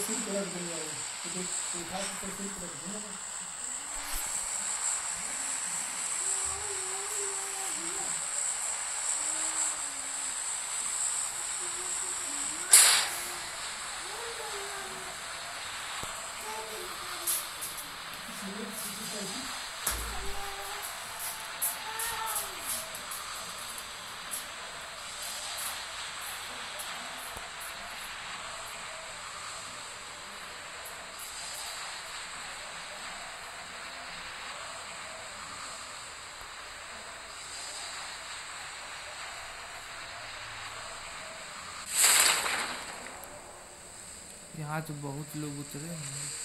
तो तो सिर पर रख दूँगा तो उठा के तो सिर रख दूँगा तो बहुत लोग उतरे हैं।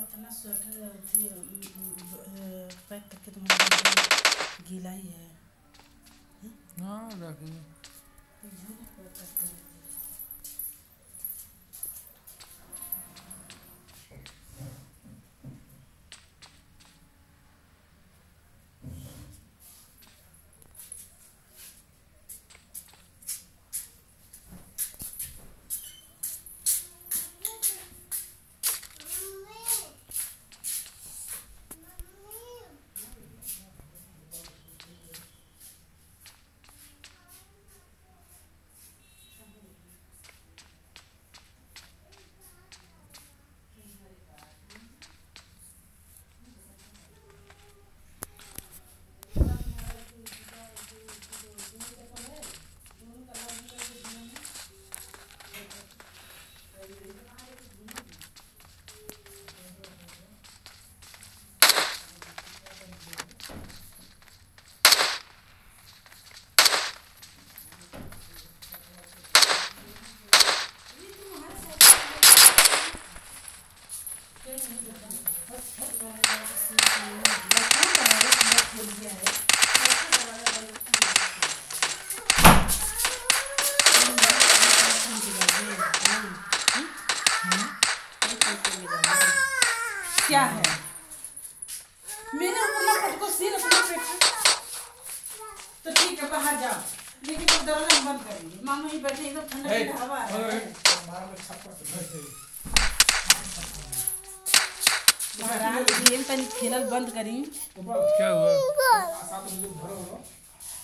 अपना स्वेटर थी पैक करके तुम्हारा गीला ही है हाँ रखिए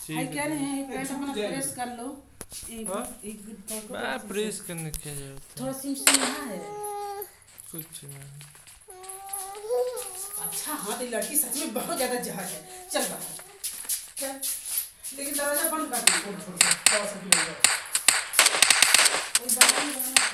ठीक कह है रहे हैं। पैंट अपना प्रेस कर लो। एक हाँ? एक पैर को मैं प्रेस करने क्या ज़रूरत थोड़ा सिमसिमा है। कुछ नहीं। अच्छा हाँ तो लड़की सच में बहुत ज़्यादा जहाज़ है। चल बाहर। चल। लेकिन दरवाज़ा बंद कर दे। छोड़, छोड़, थोड़ा सा भी हो जाए। कोई बाहर नहीं रहना।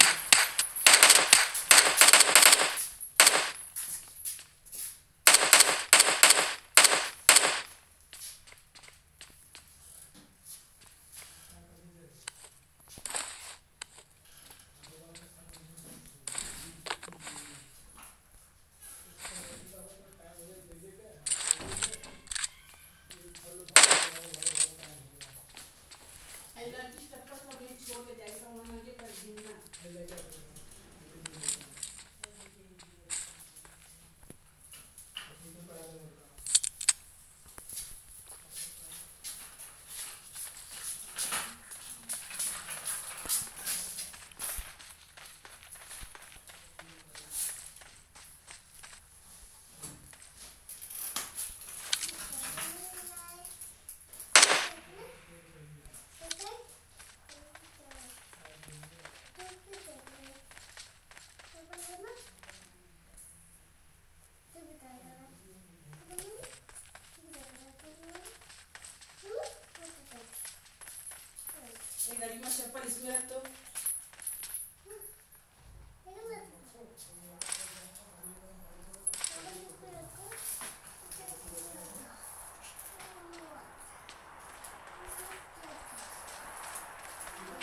ये गाड़ी में चप्पल इसमें रख दो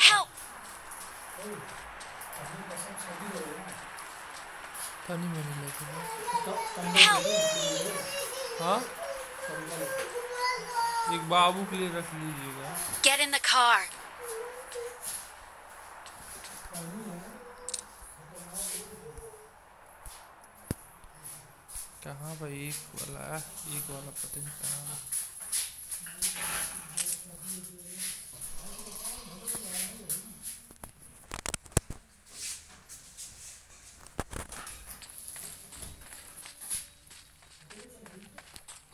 Help! अपनी कसम सर्दी हो रही है ना। पानी में नहीं लगे तो कंबल ले लो, ले लो, हाँ कंबल। एक बाबू के लिए रख लीजिएगा Get in the car. कहाँ भाई एक वाला एक वाला पता नहीं कहाँ है।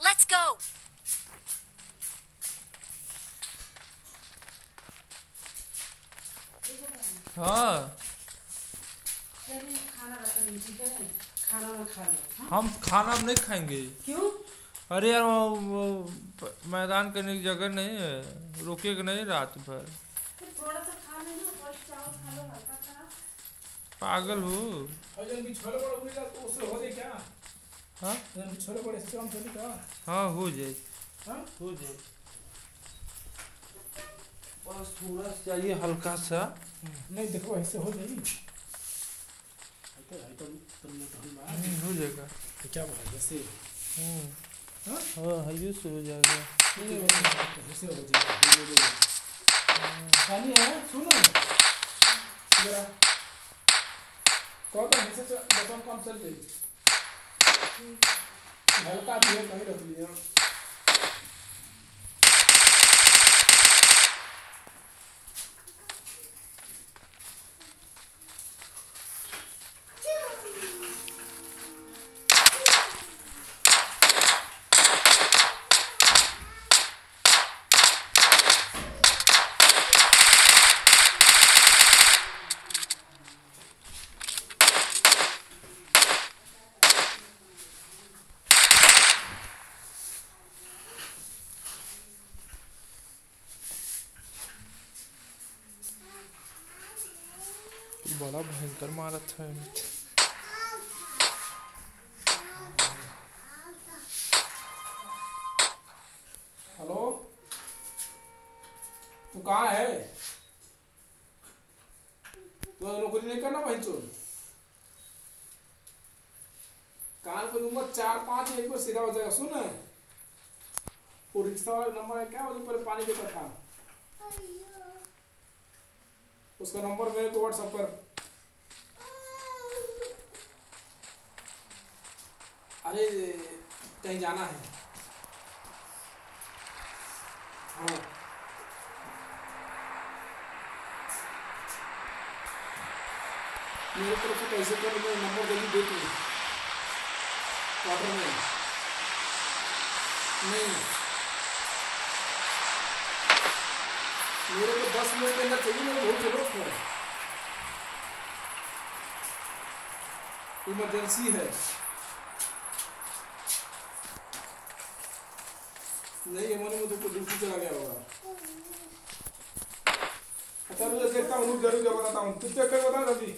Let's go! हाँ है हाँ? हम खाना अब नहीं खाएँगे क्यों अरे यार वो, वो मैदान करने की जगह नहीं है रुकेगा नहीं रात भर फिर थोड़ा सा खा लेना फ़र्स्ट चावल खा लो हल्का सा पागल हो हो जाए हाँ हाँ हो जाए हाँ हो जाए बस थोड़ा सा चाहिए हल्का सा नहीं देखो ऐसे हो जाएगी। तो तो हम्म, हो जाएगा। तो क्या बोला जैसे हम्म, हाँ? हाँ से हो जाएगा। नहीं, नहीं, ऐसे हो जाएगा है सुनो। जरा। कौन सा बसम काम चल जाएगी हल्का भी है कहीं रख लीजिए बड़ा भयंकर मारा था हेलो? तू कहाँ है? तो नौकरी नहीं करना वहीं चोर? को दूँगा चार पाँच एक बार सीधा हो जाएगा सुन। वो रिक्शा वाला नंबर है क्या वो पहले पानी देता था? उसका नंबर मेरे को व्हाट्सएप पर अरे कहीं जाना है। हाँ। मेरे तरफ़ से कैसे कर मैं नंबर जल्दी दे तू क्वार्टर में। नहीं। मेरे को दस मिनट के अंदर चाहिए, मेरे बहुत ज़रूरत है। इमरजेंसी है। नहीं मैंने मुझे तो ड्यूटी चला गया होगा अच्छा मुझे देखता हूँ ज़रूर बताता हूँ। तुझे कर बता जल्दी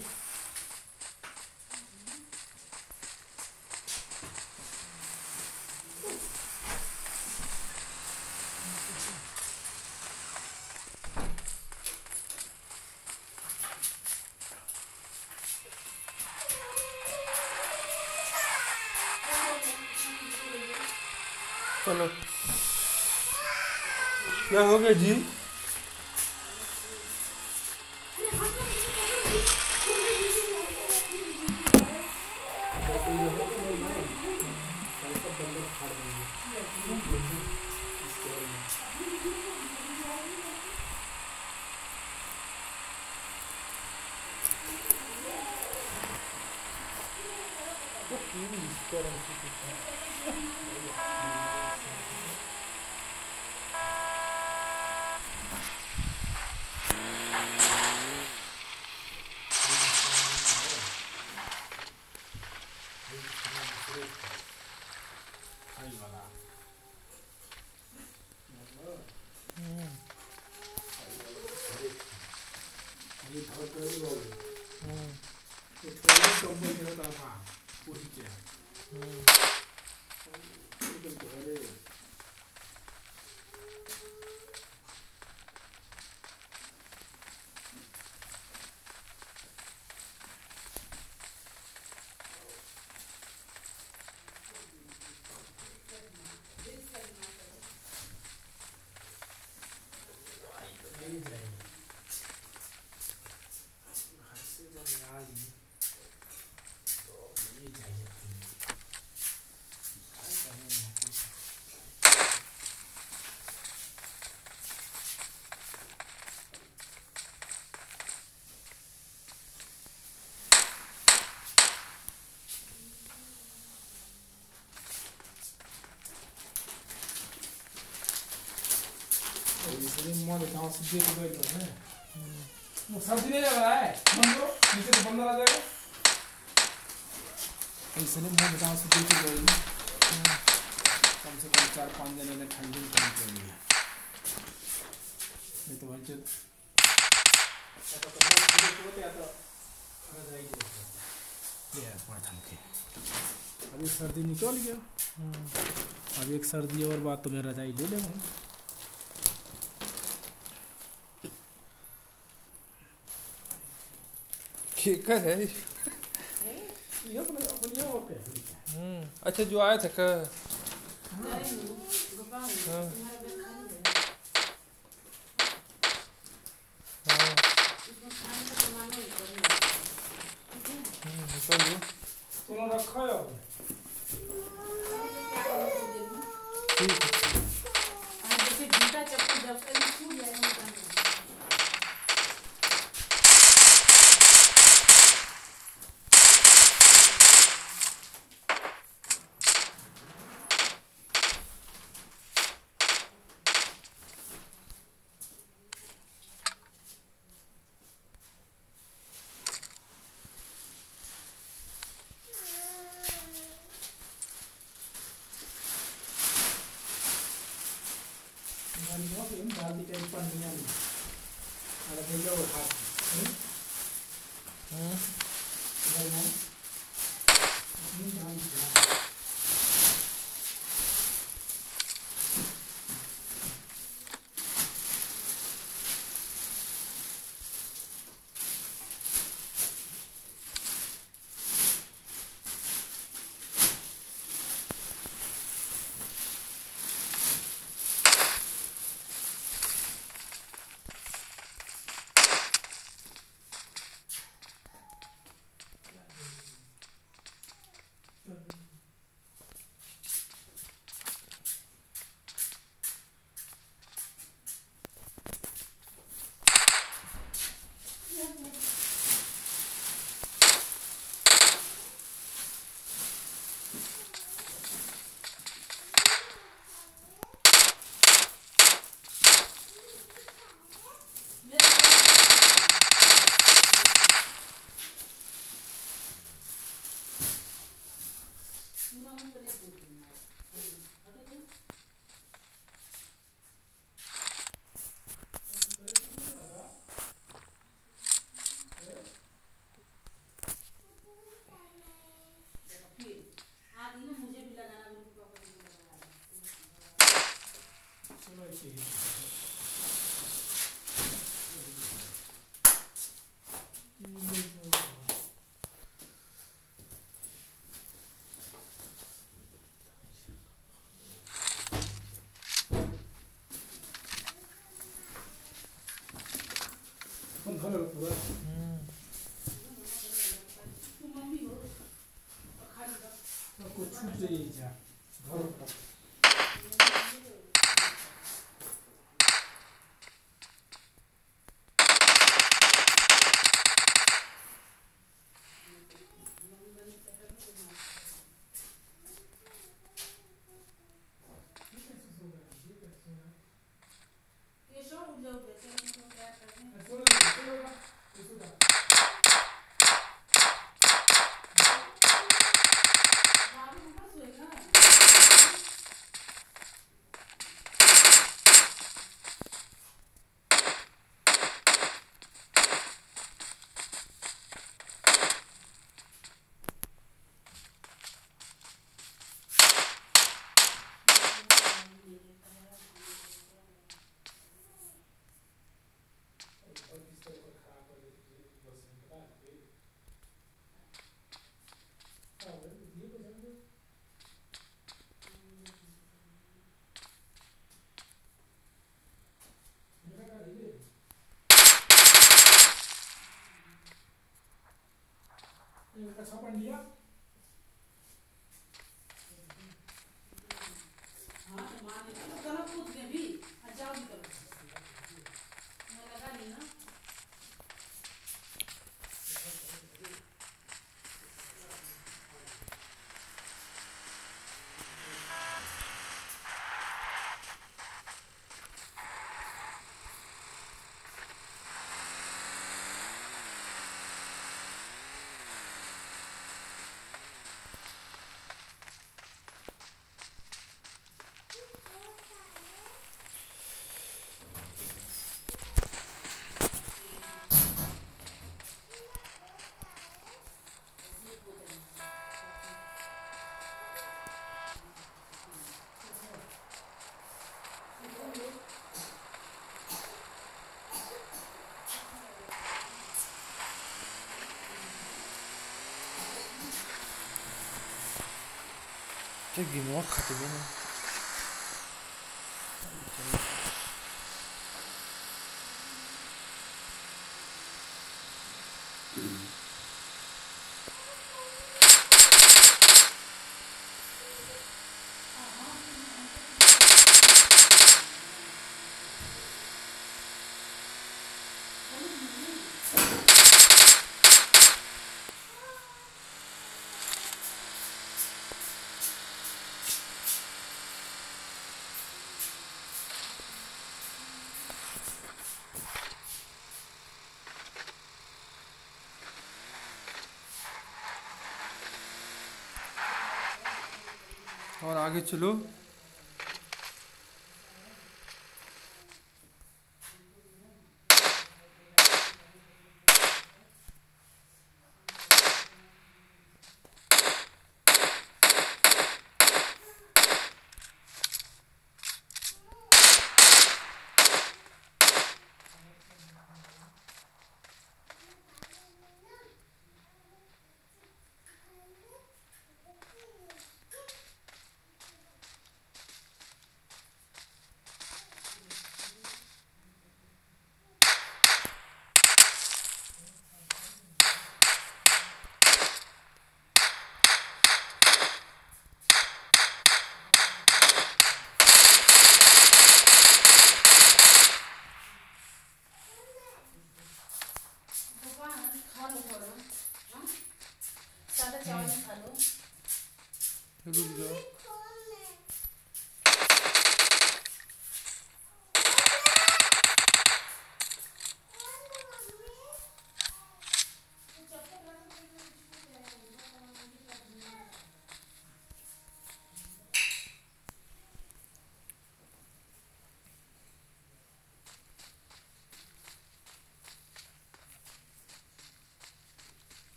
क्या हो गया जी ये घर पे ही लोग ये थोड़ा कम में रहता था पूरी क्या लेकिन घरे नहीं जाएँगे घर से जब आई तो नहीं चाहिए थी क्या करें यहाँ पे? गए तो है नहीं लग रहा है करो नीचे बंद आ जाएगा इसलिए मैं गाँव से देख गई कम से कम चार पाँच दिन इन्हें ठंडी करनी चाहिए नहीं तो वहीं तो तो अभी सर्दी निकल गया। अब एक सर्दी और बात तो मैं रजाई ले लेंगे। केकर है। हम्म, अच्छा जो आए थे का हाँ। हाँ। Thank you. 跟早班一样。ты генох, это генох. और आगे चलो।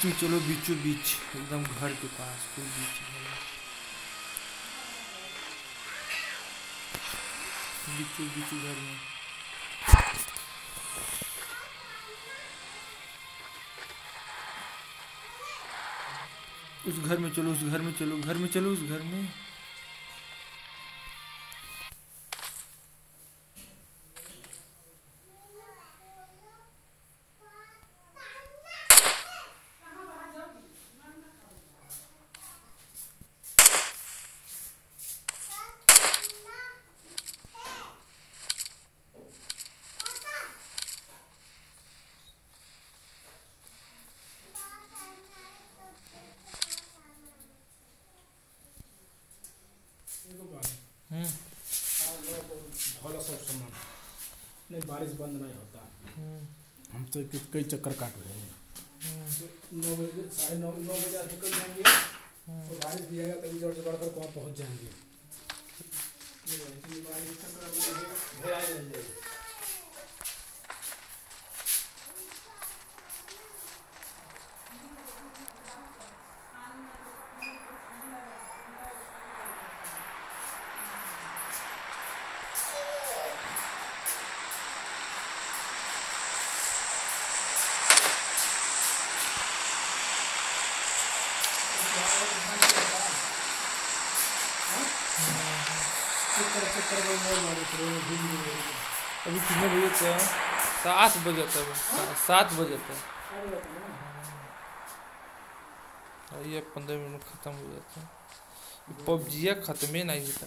बीच में चलो, बीचों बीच, एकदम घर के पास, कोई बीच बीचों बीच घर में। उस घर में चलो, उस घर में चलो, घर में चलो, उस घर में एगो बात हम्म, आज लोग भला सब सामान नहीं बारिश बंद नहीं होता हम्म, हम तो कई- कई चक्कर काट रहे हैं अभी कितने बजे थे सात बजे तक सात बजे तक। और ये पंद्रह मिनट खत्म हो जाता है। पबजिया खत्म ही नहीं होता।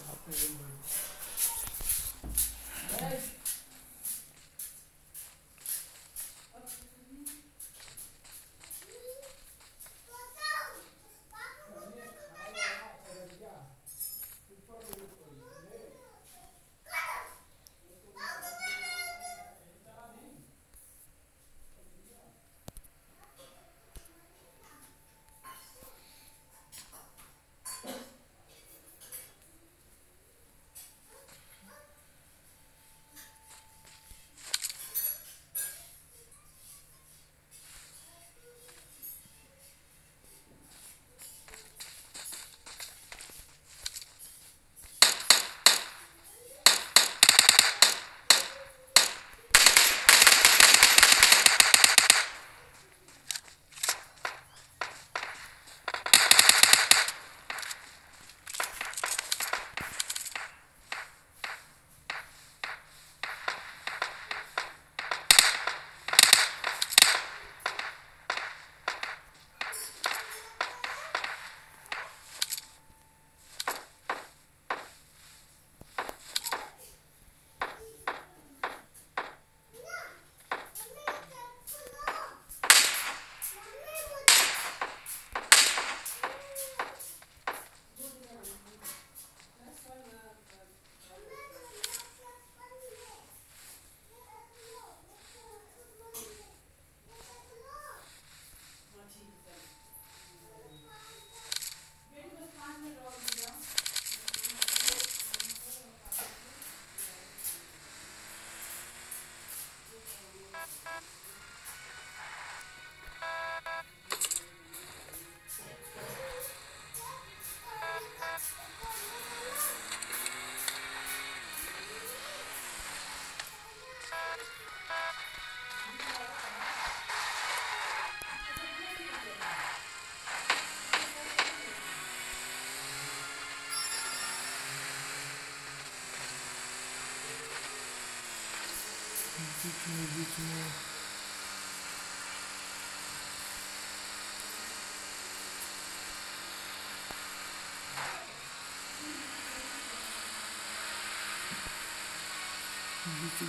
बीच में बीच में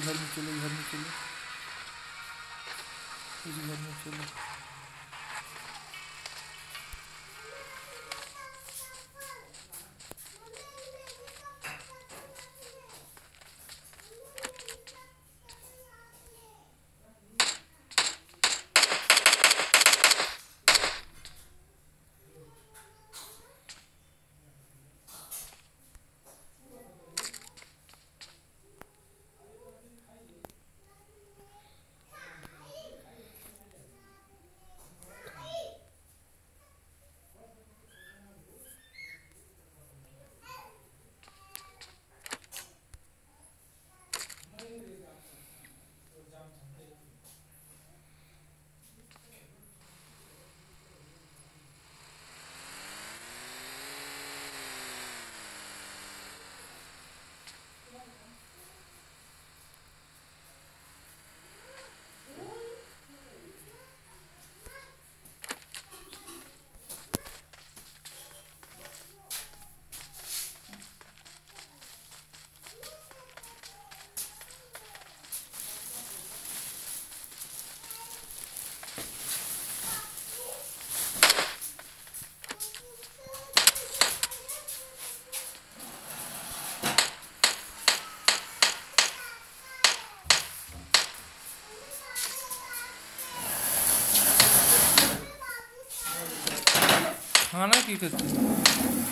घर में चलो घर में चलो इस घर में चलो खाना की करती